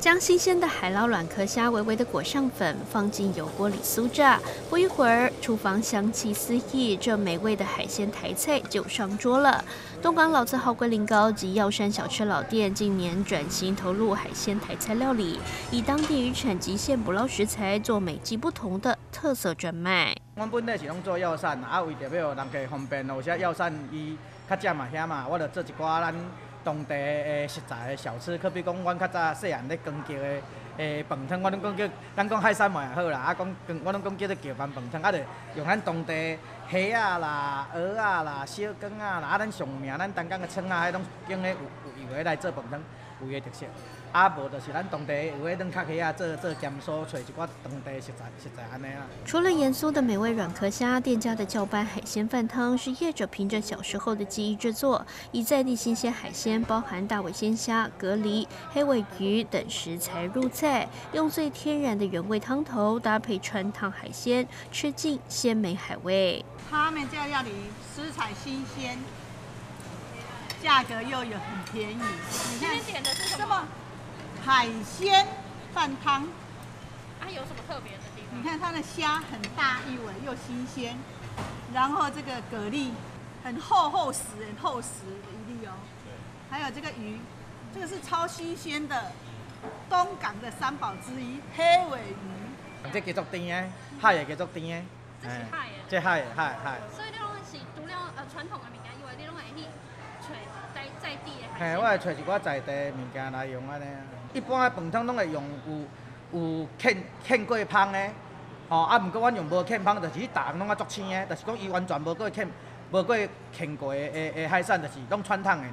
将新鲜的海捞软壳虾微微的裹上粉，放进油锅里酥炸。不一会儿，厨房香气四溢，这美味的海鲜台菜就上桌了。东港老字号龟苓膏及药膳小吃老店近年转型投入海鲜台菜料理，以当地渔产及现捕捞食材做每季不同的特色专卖。阮本来是拢做药膳，啊为着要人客方便，有些药膳伊较食嘛遐嘛，我着做一寡咱。当地诶食材诶小吃，可比讲，阮较早细汉咧讲叫诶诶饭汤，我拢讲叫，咱讲海产嘛也好啦，啊讲，我拢讲叫做叫饭饭汤，啊着用咱当地虾啊啦、蚵啊啦、小卷啊啦，啊咱上名咱东港诶葱啊，迄种用诶有有诶来做饭汤，有伊特色。啊，无就是咱当地有迄种较起啊，做做咸酥，找一寡当地食材食材安尼啊。除了盐酥的美味软壳虾，店家的叫班海鲜饭汤是业者凭着小时候的记忆制作，以在地新鲜海鲜，包含大尾鲜虾、蛤蜊、黑尾鱼等食材入菜，用最天然的原味汤头搭配川烫海鲜，吃尽鲜美海味。他们家料理食材新鲜，价格又有很便宜。你今天点的是什么？海鲜饭汤，啊，有什么特别的地方？你看它的虾很大一尾又新鲜，然后这个蛤蜊很厚厚实、很厚实的一粒哦。还有这个鱼，这个是超新鲜的东港的三宝之一黑尾鱼。这叫做甜的，海也叫做甜的。这是海的。这海的海海。所以你拢是除了呃传统的物件以外，你拢会去找在在地的海鲜。嘿，我会找一寡在地物件来用安尼。一般啊饭汤拢会用有有欠欠过芳的，吼啊，毋过阮用无欠芳，就是逐项拢啊足青的，就是讲伊完全无过欠，无过欠过诶诶海产，就是拢川烫的。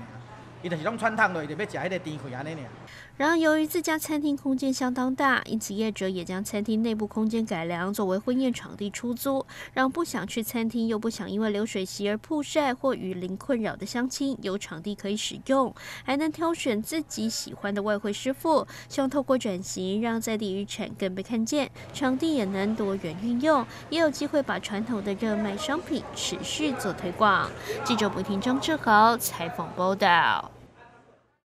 然而，由于自家餐厅空间相当大，因此业者也将餐厅内部空间改良，作为婚宴场地出租，让不想去餐厅又不想因为流水席而曝晒或雨淋困扰的乡亲有场地可以使用，还能挑选自己喜欢的外汇师傅。希望透过转型，让在地渔产更被看见，场地也能多元运用，也有机会把传统的热卖商品持续做推广。记者不听张志豪采访报道。